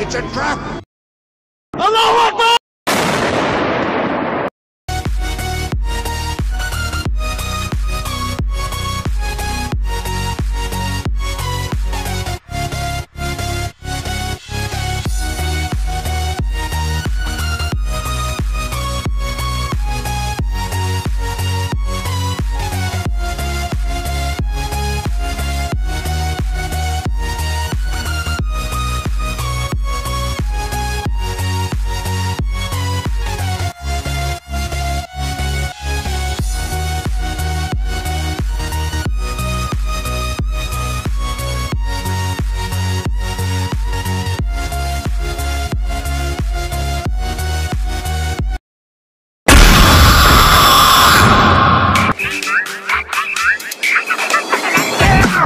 It's a trap! Allah Akbar!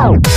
out.